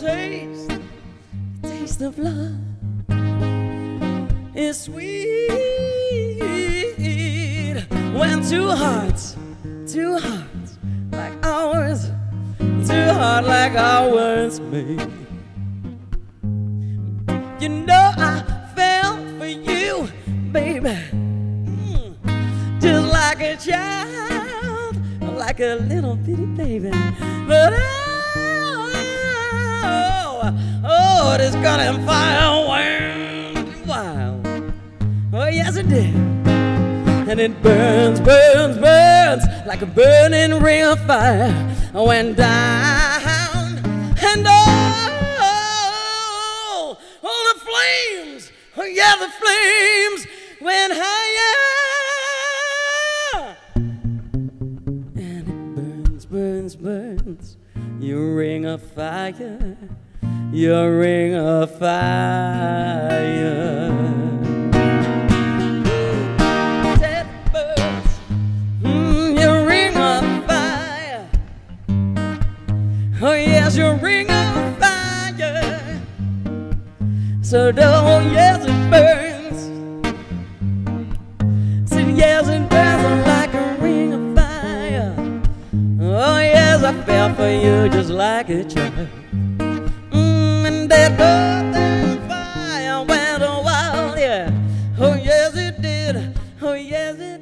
taste taste of love is sweet when two hearts, two hearts like ours, two hearts like ours meet. You know I fell for you, baby, just like a child, like a little bitty baby. But oh, oh, this gun and fire went wild. Oh yes, it did, and it burns, burns, burns like a burning ring of fire. Went down and oh, oh, the flames, oh yeah, the flames went higher. And it burns, burns, burns. Your ring of fire, your ring of fire. It burns, mm, your ring of fire. Oh yes, your ring of fire. So don't yes it burns. Said yes it burns like a ring of fire. Oh yes, I fell for you just like a child that burning fire went a while, yeah. Oh, yes, it did. Oh, yes, it did.